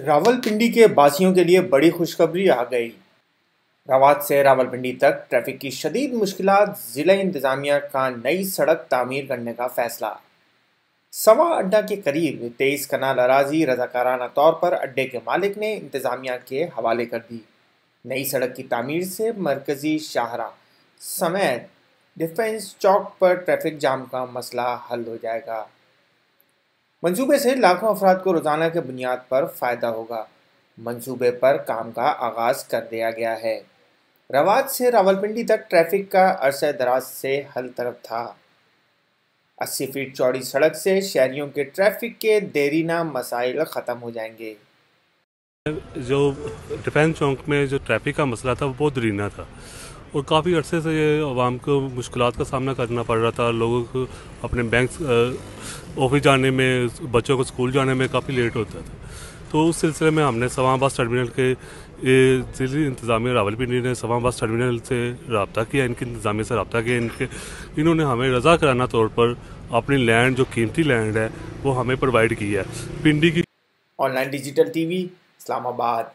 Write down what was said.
रावलपिंडी के बासियों के लिए बड़ी खुशखबरी आ गई। रवात से रावलपिंडी तक ट्रैफ़िक की शदीद मुश्किल ज़िला इंतज़ामिया का नई सड़क तामीर करने का फैसला। सवा अड्डा के करीब तेईस कनाल अराजी रजाकाराना तौर पर अड्डे के मालिक ने इंतज़ामिया के हवाले कर दी। नई सड़क की तामीर से मरकज़ी शाहरा समेत डिफेंस चौक पर ट्रैफ़िक जाम का मसला हल हो जाएगा। मंसूबे से लाखों अफराद को रोज़ाना के बुनियाद पर फ़ायदा होगा। मंसूबे पर काम का आगाज़ कर दिया गया है। रवाज से रावलपिंडी तक ट्रैफ़िक का अरसे दराज से हल तरफ़ था। 80 फीट चौड़ी सड़क से शहरियों के ट्रैफ़िक के देरीना मसाइल ख़त्म हो जाएँगे। जो डिफेंस चौक में जो ट्रैफ़िक का मसला था, वो बहुत दरीना था। और काफ़ी अरसे से आवाम को मुश्किल का सामना करना पड़ रहा था। लोगों को अपने बैंक ऑफ़िस जाने में, बच्चों को स्कूल जाने में काफ़ी लेट होता था। तो उस सिलसिले में हमने सवा बस टर्मिनल के ज़िली इंतज़ामिया रावलपिंडी ने सवा बस टर्मिनल से रबता किया, इनके इंतज़ामिया से रबता किया। इनके, इन्होंने हमें रजा कराना तौर पर अपनी लैंड जो कीमती लैंड है, वो हमें प्रोवाइड की है। पिंडी की ऑनलाइन डिजिटल टीवी इस्लामाबाद।